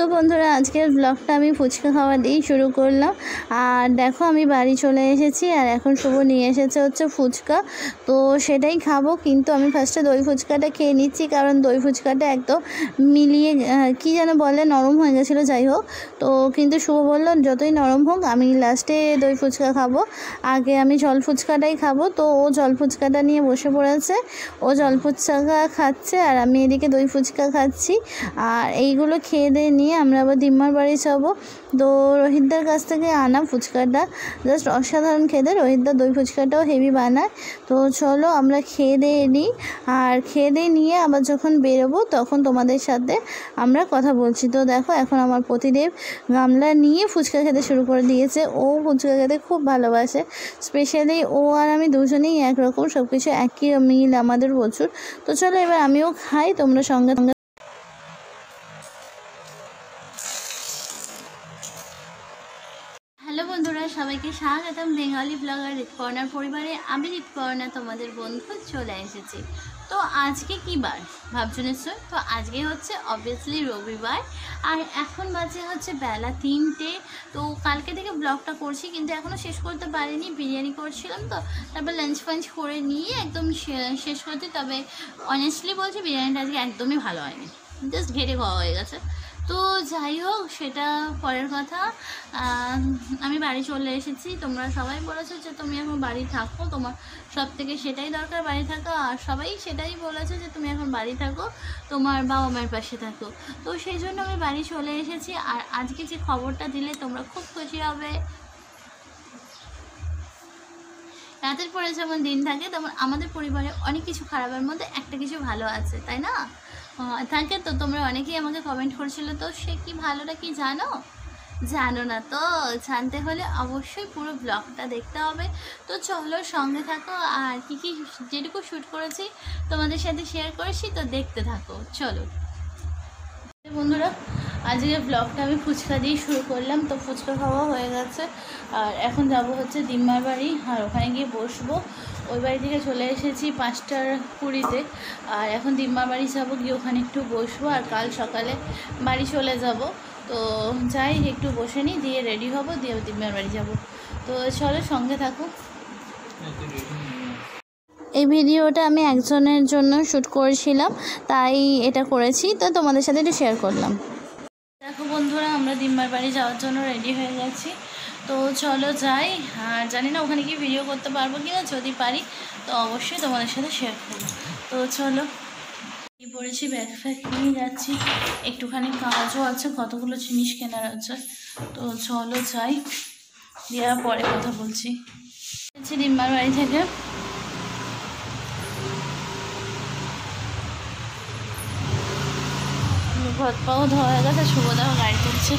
তো বন্ধুরা, আজকের ব্লগটা আমি ফুচকা খাওয়া দিয়েই শুরু করলাম। আর দেখো, আমি বাড়ি চলে এসেছি আর এখন শুভ নিয়ে এসেছে হচ্ছে ফুচকা। তো সেটাই খাব, কিন্তু আমি ফার্স্টে দই ফুচকাটা খেয়ে নিচ্ছি, কারণ দই ফুচকাটা একদম মিলিয়ে কি যেন বলে, নরম হয়ে গেছিল, যাই হোক। তো কিন্তু শুভ বলল, যতই নরম হোক, আমি লাস্টে দই ফুচকা খাব। আগে আমি জল ফুচকাটাই খাব। তো ও জল ফুচকাটা নিয়ে বসে পড়েছে। ও জল ফুচকা খাচ্ছে, আর আমি এদিকে দই ফুচকা খাচ্ছি। আর এইগুলো খেয়ে দিয়ে নিয়ে আমরা আবার দিম্মার বাড়ি যাব। তো রোহিতদার কাছ থেকে আনা ফুচকাটা জাস্ট অসাধারণ খেতে। রোহিতদার দই ফুচকাটাও হেভি বানায়। তো চলো আমরা খেয়ে দিয়ে নিই আর খেয়ে দিয়ে নিয়ে আবার যখন বেরোবো, তখন তোমাদের সাথে আমরা কথা বলছি। তো দেখো, এখন আমার প্রতিদেব গামলা নিয়ে ফুচকা খেতে শুরু করে দিয়েছে। ও ফুচকা খেতে খুব ভালোবাসে। স্পেশালি ও আর আমি দুজনেই একরকম সব কিছু একই মিল আমাদের প্রচুর। তো চলো এবার আমিও খাই, তোমরা সঙ্গে স্বাগতম বেঙ্গলি ব্লগার ঋতপর্ণার পরিবারে। আমি ঋতপর্ণা তোমাদের বন্ধু, চলে এসেছি। তো আজকে কী বার? ভাবছ নিশ্চয়? তো আজকে হচ্ছে অবভিয়াসলি রবিবার, আর এখন বাজে হচ্ছে বেলা তিনটে। তো কালকে থেকে ব্লগটা করছি, কিন্তু এখনও শেষ করতে পারিনি, বিরিয়ানি করছিলাম তো। তারপর লাঞ্চ ফাঞ্চ করে নিয়ে একদম শেষ করছি, তবে অনেস্টলি বলছি বিরিয়ানিটা আজকে একদমই ভালো হয়নি। জাস্ট ঘেটে খাওয়া হয়ে গেছে। তো যাই হোক, সেটা পরের কথা। আমি বাড়ি চলে এসেছি। তোমরা সবাই বলেছ যে তুমি এখন বাড়ি থাকো। তোমার সব থেকে সেটাই দরকার বাড়ি থাকো। আর সবাই সেটাই বলেছে যে তুমি এখন বাড়ি থাকো, তোমার বাবা মায়ের পাশে থাকো। তো সেই জন্য আমি বাড়ি চলে এসেছি। আর আজকে যে খবরটা দিলে তোমরা খুব খুশি হবে। রাতের পরে যেমন দিন থাকে, তেমন আমাদের পরিবারে অনেক কিছু খারাপের মধ্যে একটা কিছু ভালো আছে, তাই না? থাকে তো, তোমরা অনেকেই আমাকে কমেন্ট করছিলে, তো সে কি ভালোটা কি জানো? জানো না তো, জানতে হলে অবশ্যই পুরো ব্লগটা দেখতে হবে। তো চলো সঙ্গে থাকো, আর কি কী যেটুকু শ্যুট করেছি, তোমাদের সাথে শেয়ার করেছি, তো দেখতে থাকো। চলো। বন্ধুরা আজকে ব্লগটা আমি ফুচকা দিয়ে শুরু করলাম, তো ফুচকা খাওয়া হয়ে গেছে। আর এখন যাব হচ্ছে দিম্মার বাড়ি, আর ওখানে গিয়ে বসবো। ওই বাড়ি থেকে চলে এসেছি পাঁচটার কুড়িতে, আর এখন দিম্মার বাড়ি যাব, গিয়ে ওখানে একটু বসবো, আর কাল সকালে বাড়ি চলে যাব। তো যাই, একটু বসে নিই, দিয়ে রেডি হব, দিয়ে দিম্মার বাড়ি যাব। তো চলো সঙ্গে থাকো। এই ভিডিওটা আমি একজনের জন্য শ্যুট করেছিলাম, তাই এটা করেছি, তো তোমাদের সাথে একটু শেয়ার করলাম। দেখো বন্ধুরা, আমরা ডিম্বার বাড়ি যাওয়ার জন্য রেডি হয়ে গেছি। তো চলো যাই। আর জানি না ওখানে কি ভিডিও করতে পারব কি না যদি পারি, তো অবশ্যই তোমাদের সাথে শেয়ার করব। তো চলো পড়েছি ব্যাগ ফ্যাগ নিয়ে যাচ্ছি। একটুখানি কাজও আছে, কতগুলো জিনিস কেনার আছে। তো চলো যাই, দেওয়ার পরে কথা বলছি। ডিম্বার বাড়ি থেকে। হাত পাও ধোয়া হয়ে গেছে শুভদাও গাড়ি তুলছে।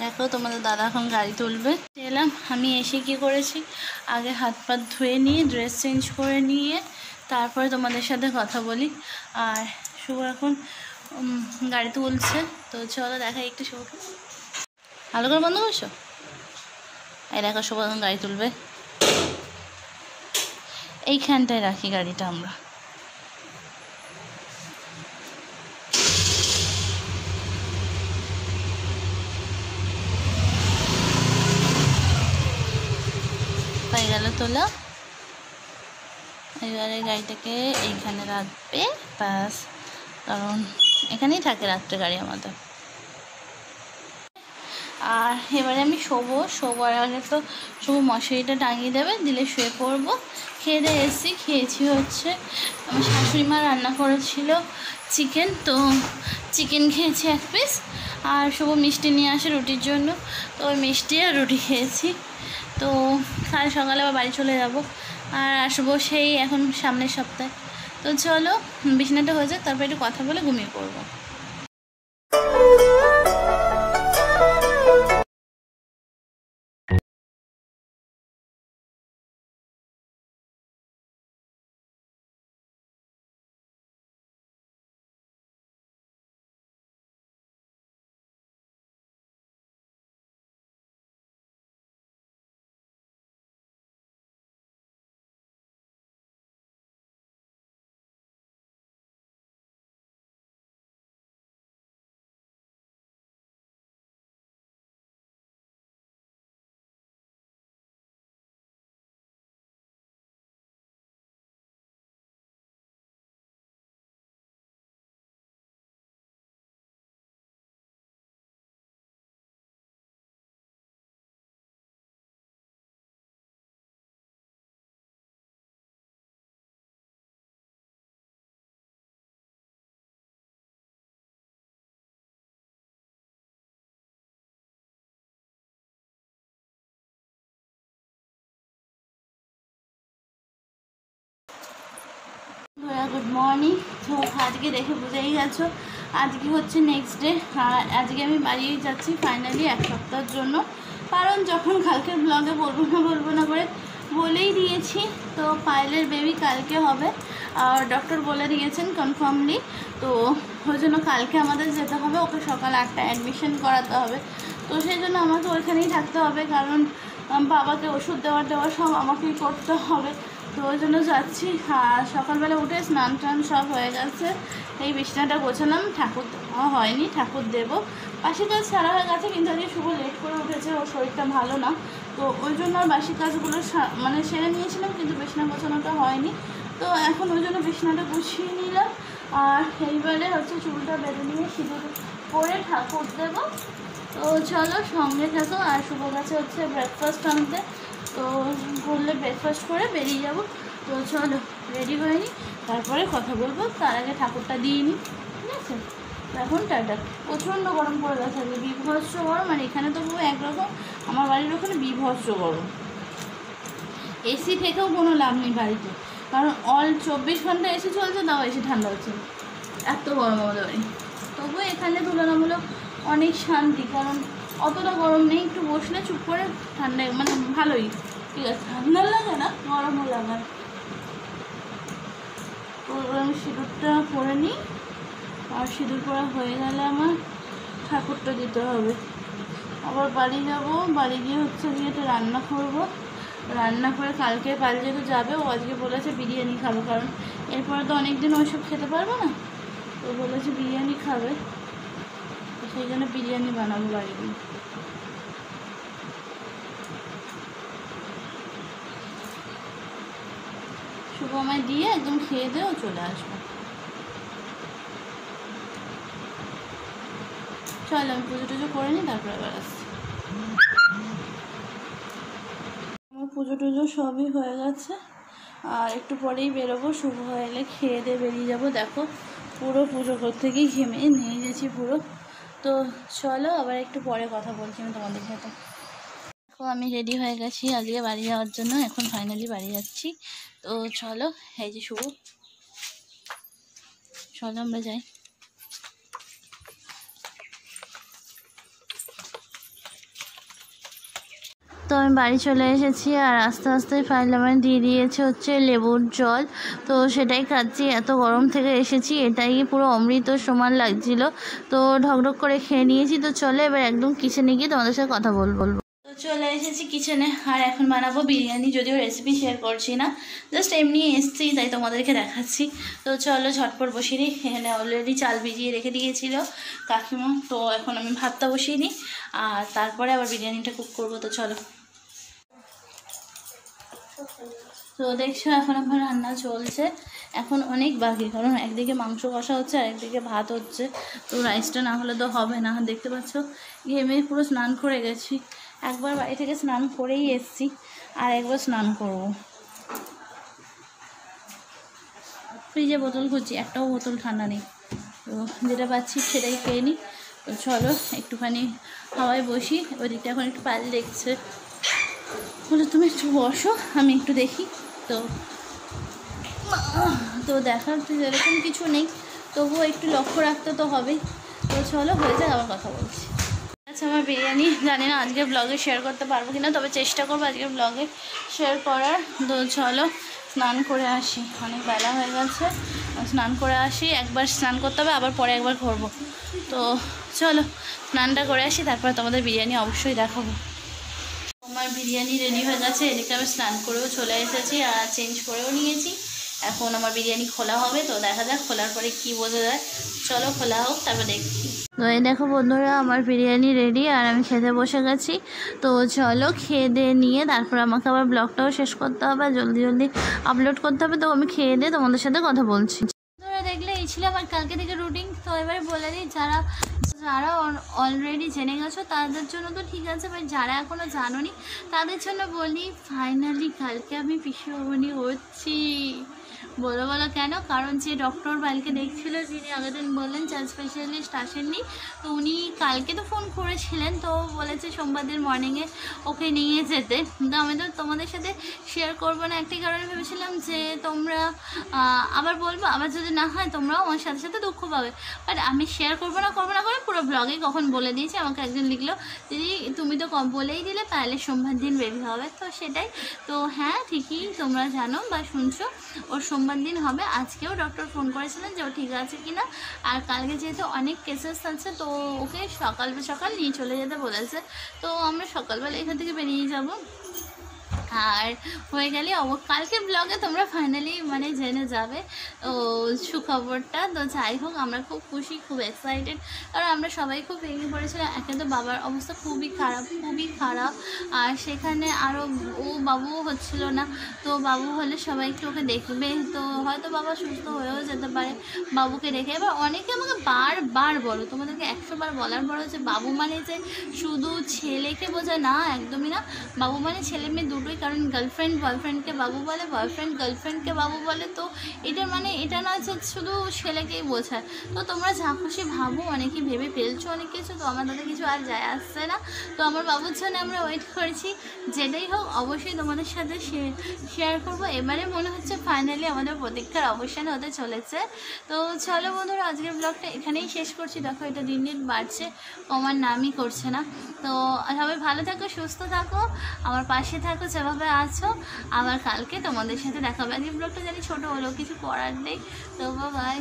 দেখো, তোমাদের দাদা এখন গাড়ি তুলবে। এলাম, আমি এসে কি করেছি? আগে হাত পাত ধুয়ে নিয়ে ড্রেস চেঞ্জ করে নিয়ে, তারপরে তোমাদের সাথে কথা বলি। আর শুভ এখন গাড়ি তুলছে। তো চলো দেখা একটু শুভকে। ভালো করে বন্ধ করছ? এই দেখো, শুভ এখন গাড়ি তুলবে। এইখানটায় রাখি গাড়িটা আমরা। হয়ে গেল তোলা। এবারে গাড়িটাকে এইখানে রাখবে, ব্যাস। কারণ এখানেই থাকে রাত্রে গাড়ি আমাদের। আর এবারে আমি শোবো শোবার আগে তো শোবো, মশারিটা টাঙিয়ে দেবে, দিলে শুয়ে পড়ব। খেয়ে দিয়ে এসেছি, খেয়েছি হচ্ছে, আমার শাশুড়ি মা রান্না করেছিল চিকেন, তো চিকেন খেয়েছি এক পিস। আর শুভ মিষ্টি নিয়ে আসে রুটির জন্য, তো ওই মিষ্টি আর রুটি খেয়েছি। তো কাল সকালে আবার বাড়ি চলে যাব, আর আসব সেই এখন সামনের সপ্তাহে। তো চলো, বিছানাটা হয়ে যাক, তারপর একটু কথা বলে ঘুমিয়ে পড়ব। Good morning. তো আজকে দেখে বুঝেই গেছো, আজকে হচ্ছে নেক্সট ডে আজকে আমি বাড়িয়ে যাচ্ছি ফাইনালি এক সপ্তাহের জন্য। কারণ যখন কালকের ব্লগে বলব না বলব না করে বলেই দিয়েছি, তো পায়েলের বেবি কালকে হবে। আর ডক্টর বলে দিয়েছেন কনফার্মলি তো ওই জন্য কালকে আমাদের যেতে হবে, ওকে সকাল আটটায় অ্যাডমিশন করাতে হবে। তো সেই জন্য আমাকে ওইখানেই থাকতে হবে, কারণ বাবাকে ওষুধ দেওয়ার দেওয়া সব আমাকেই করতে হবে। তো ওই জন্য যাচ্ছি। আর সকালবেলা উঠে স্নান টান সব হয়ে গেছে। এই বিছনাটা গোছালাম, ঠাকুর হয়নি, ঠাকুর দেব। বাসি কাজ সারা হয়ে গেছে, কিন্তু আজকে শুভ লেট করে উঠেছে, ওর শরীরটা ভালো না। তো ওই জন্য আর বাসি কাজগুলো মানে সেরে নিয়েছিলাম, কিন্তু বিছনা গোছানোটা হয়নি। তো এখন ওই জন্য বিছনাটা গুছিয়ে নিলাম। আর এইবারে হচ্ছে চুলটা বেঁধে নিয়ে সিঁদুর পরে ঠাকুর দেবো। তো চলো সঙ্গে থাকো, আর শুভ কাছে হচ্ছে ব্রেকফাস্ট আনতে। তো করলে ব্রেকফাস্ট করে বেরিয়ে যাব। তো চলো রেডি হয়ে নি। তারপরে কথা বলব। তার আগে ঠাকুরটা দিয়ে নিই ঠিক আছে? এখন টাটা। প্রচণ্ড গরম পড়ে গেছে আজকে। বিভৎস গরম। আর এখানে তো পুরো একরকম। আমার বাড়ির ওখানে বিভৎস গরম। এসি থেকেও কোনো লাভ নেই বাড়িতে। কারণ অল চব্বিশ ঘণ্টা এসি চলছে, তাও এসি ঠান্ডা হচ্ছে। এত গরম আমাদের বাড়ি। তবুও এখানে তুলনামূলক অনেক শান্তি। কারণ অতটা গরম নেই। একটু বসলে চুপ করে ঠান্ডা মানে ভালোই। ঠিক আছে। ঠান্ডা লাগে না, গরমও লাগে। তো আমি সিঁদুরটা পরে নিই আর সিঁদুর পরা হয়ে গেলে আমার ঠাকুরটা দিতে হবে। আবার বাড়ি যাব, বাড়ি গিয়ে হচ্ছে গিয়ে একটা রান্না করব। রান্না করে কালকে পাল যেহেতু যাবে, ও আজকে বলেছে বিরিয়ানি খাবে, কারণ এরপরে তো অনেক দিন ওইসব খেতে পারবে না। তো বলেছে বিরিয়ানি খাবে। সেই জন্য বিরিয়ানি বানাবো বাড়ি গিয়ে। শুভ আমায় দিয়ে একদম খেয়ে দেও চলে আসব। চল, আমি পুজো টুজো করে নিই, তারপরে আবার আসছি। আমার পুজো টুজো সবই হয়ে গেছে। আর একটু পরেই বেরোবো, শুভ হয়ে এলে খেয়ে দিয়ে বেরিয়ে যাব। দেখো, পুরো পুজো করতে গিয়ে ঘেমে নিয়ে গেছি পুরো। তো চলো, আবার একটু পরে কথা বলছি আমি তোমাদের সাথে। দেখো, আমি রেডি হয়ে গেছি আজকে বাড়ি যাওয়ার জন্য। এখন ফাইনালি বাড়ি যাচ্ছি। তো চলো, এই যে শুভ। চলো আমরা যাই। তো আমি বাড়ি চলে এসেছি আর আস্তে আস্তে ফাইল আমার দিয়ে দিয়েছে হচ্ছে লেবুর জল। তো সেটাই খাচ্ছি, এত গরম থেকে এসেছি, এটাই পুরো অমৃত সমান লাগছিল। তো ঢকঢক করে খেয়ে নিয়েছি। তো চলে এবার একদম কিচেনে গিয়ে তোমাদের সাথে কথা বল, বলব। চলে এসেছি কিচেনে আর এখন বানাবো বিরিয়ানি, যদিও রেসিপি শেয়ার করছি না। জাস্ট এমনি এসছি, তাই তোমাদেরকে দেখাচ্ছি। তো চলো ঝটপট বসিয়ে দিই এখানে অলরেডি চাল ভিজিয়ে রেখে দিয়েছিল কাকিমা। তো এখন আমি ভাতটা বসিয়ে নিই। আর তারপরে আবার বিরিয়ানিটা কুক করব, তো চলো। তো দেখছ, এখন আমার রান্না চলছে। এখন অনেক বাকি, কারণ একদিকে মাংস কষা হচ্ছে আর একদিকে ভাত হচ্ছে। তো রাইসটা না হলে তো হবে না, দেখতে পাচ্ছ? ঘেমে পুরো স্নান করে গেছি। একবার বাড়ি থেকে স্নান করেই এসছি, আর একবার স্নান করব। ফ্রিজে বোতল খুঁজছি, একটাও বোতল ঠান্ডা নেই। তো যেটা পাচ্ছি সেটাই খেয়ে নিই। তো চলো, একটুখানি হাওয়ায় বসি, ওদিকটা এখন একটু পাল দেখছে। বলে, তুমি একটু বসো, আমি একটু দেখি। তো তো দেখার তো এরকম কিছু নেই, তবুও একটু লক্ষ্য রাখতে তো হবেই। তো চলো, হয়ে যাক, আবার কথা বলছি। আচ্ছা আমার বিরিয়ানি। জানি না আজকে ব্লগে শেয়ার করতে পারব কি না তবে চেষ্টা করব আজকে ব্লগে শেয়ার করার। তো চলো, স্নান করে আসি। অনেক বেলা হয়ে গেছে। স্নান করে আসি, একবার স্নান করতে হবে, আবার পরে একবার করব তো চলো, স্নানটা করে আসি, তারপরে তোমাদের বিরিয়ানি অবশ্যই দেখাবো। আমার বিরিয়ানি রেডি হয়ে গেছে, এদিকে আমি স্নান করেও চলে এসেছি আর চেঞ্জ করেও নিয়েছি। এখন আমার বিরিয়ানি খোলা হবে, তো দেখা যাক খোলার পরে কি বোঝা যায়। চলো খোলা হোক, তারপর দেখছি। তো এই দেখো বন্ধুরা, আমার বিরিয়ানি রেডি আর আমি খেতে বসে গেছি। তো চলো খেয়ে দিয়ে নিয়ে তারপর আমাকে আবার ব্লগটাও শেষ করতে হবে জলদি জলদি আপলোড করতে হবে। তো আমি খেয়ে দিয়ে তোমাদের সাথে কথা বলছি। বন্ধুরা, দেখলে এই ছিল আমার কালকে থেকে রুটিন তো এবার বলে দিই, যারা যারা অলরেডি জেনে গেছো, তাদের জন্য তো ঠিক আছে বাট যারা এখনও জানোনি, তাদের জন্য বলি ফাইনালি কালকে আমি পিসিমণি হচ্ছি। বলো বলো কেন? কারণ যে ডক্টর কালকে দেখছিল, যিনি আগের দিন বললেন চাইল্ড স্পেশালিস্ট আসেননি, তো উনি কালকে তো ফোন করেছিলেন, তো বলেছে সোমবার দিন মর্নিংয়ে ওকে নিয়ে যেতে। তো আমি তো তোমাদের সাথে শেয়ার করব না, একটি কারণে ভেবেছিলাম যে তোমরা আবার বলব, আবার যদি না হয় তোমরাও আমার সাথে সাথে দুঃখ পাবে। বাট আমি শেয়ার করব না করব না করে পুরো ব্লগে কখন বলে দিয়েছি, আমাকে একজন লিখলো, দিদি, তুমি তো কম বলেই দিলে, তাহলে সোমবার দিন বেবি হবে। তো সেটাই, তো হ্যাঁ ঠিকই তোমরা জানো বা শুনছো, ওর সোমবার দিন হবে। আজকেও ডক্টর ফোন করেছিলেন যে ও ঠিক আছে কি না আর কালকে যেহেতু অনেক কেসেস আছে, তো ওকে সকাল সকাল নিয়ে চলে যেতে বলেছে। তো আমরা সকালবেলা এখান থেকে বেরিয়ে যাব। আর হয়ে গেলে অব- কালকের ব্লগে তোমরা ফাইনালি মানে জেনে যাবে। ও সুখবরটা, তো যাই হোক, আমরা খুব খুশি, খুব এক্সাইটেড কারণ আমরা সবাই খুব ভেঙে পড়েছিলাম, একে তো বাবার অবস্থা খুবই খারাপ খুবই খারাপ। আর সেখানে আরও ও বাবুও হচ্ছিল না, তো বাবু হলে সবাই একটু ওকে দেখবে। তো হয়তো বাবা সুস্থ হয়েও যেতে পারে, বাবুকে রেখে এবার অনেকে আমাকে বারবার বলো, তোমাদেরকে একশো বার বলার পর যে বাবু মানে যে শুধু ছেলেকে বোঝায় না, একদমই না। বাবু মানে ছেলে মেয়ে দুটোই কারণ গার্লফ্রেন্ড বয়ফ্রেন্ডকে বাবু বলে বয়ফ্রেন্ড গার্লফ্রেন্ডকে বাবু বলে, তো এটার মানে এটা না যে শুধু ছেলেকেই বোঝায়। তো তোমরা যা খুশি ভাবো অনেকে ভেবে ফেলছো অনেক কিছু, তো আমার তাতে কিছু আর যায় আসছে না। তো আমার বাবুর জন্য আমরা ওয়েট করেছি, যেটাই হোক, অবশ্যই তোমাদের সাথে শেয়ার করব। এবারে মনে হচ্ছে ফাইনালি আমাদের প্রতীক্ষার অবসান হতে চলেছে। তো চলো বন্ধুরা, আজকের ব্লগটা এখানেই শেষ করছি। দেখো, এটা দিন দিন বাড়ছে আমার নামই করছে না। তো সবাই ভালো থাকো, সুস্থ থাকো, আমার পাশে থাকো যেভাবে আছো, আবার কালকে তোমাদের সাথে দেখাবে হবে। আজকের ব্লগটা জানি ছোটো হলেও কিছু করার নেই। তো বাই